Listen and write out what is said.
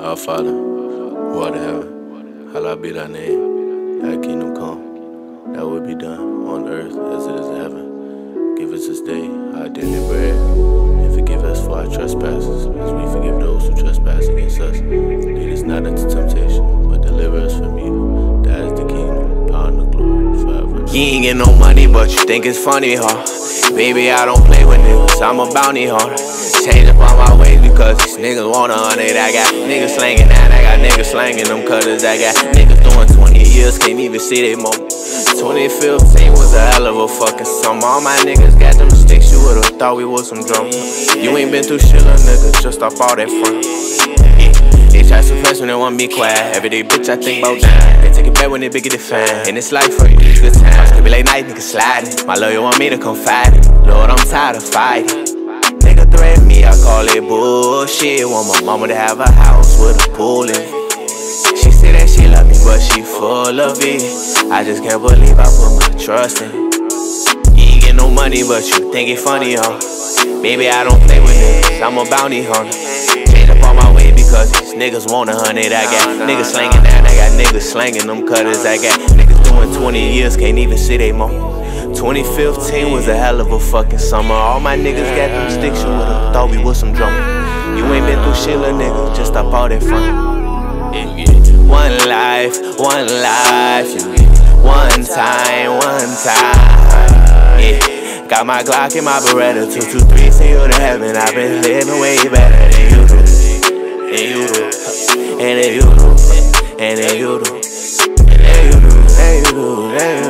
Our Father, who art in heaven, hallowed be thy name. Thy kingdom come, thy will be done on earth as it is in heaven. Give us this day our daily bread, and forgive us for our trespasses, as we forgive those who trespass against us. Lead us not into temptation, but deliver us from evil. That is the kingdom, power, and the glory forever. You ain't get no money, but you think it's funny, huh? Baby, I don't play with niggas, I'm a bounty hunter. Change up these niggas want a hundred. I got niggas slanging that, I got niggas slanging them cutters. I got niggas doing 20 years, can't even see they moment. 2015 was a hell of a fucking summer. All my niggas got them sticks, you would've thought we was some drama. You ain't been through shit, little nigga, just off all that front. They try to suppress when they want me quiet. Everyday bitch, I think about dying. They take it back when they big get defined. And it's life for you, good times. Could be late night, nigga sliding. My lawyer want me to confide. Lord, I'm tired of fighting. Nigga threaten call it bullshit. Want my mama to have a house with a pool in it. She said that she love me, but she full of it. I just can't believe I put my trust in. You ain't get no money, but you think it funny, huh? Baby, I don't play with niggas, I'm a bounty hunter. Change up on my way because these niggas want a hundred. I got niggas slanging that, I got niggas slanging them cutters. I got niggas doing 20 years, can't even see they mo. 2015 was a hell of a fucking summer. All my niggas got them sticks, you would've thought we was some drummer. You ain't been through shit, lil nigga, just stop all that front. One life, one life, yeah. one time, one time. Yeah. Got my Glock and my Beretta, 223, see you to heaven. I've been living way better than you do. And you do, and then you do, and then you do, and then you do, and you do. And you do.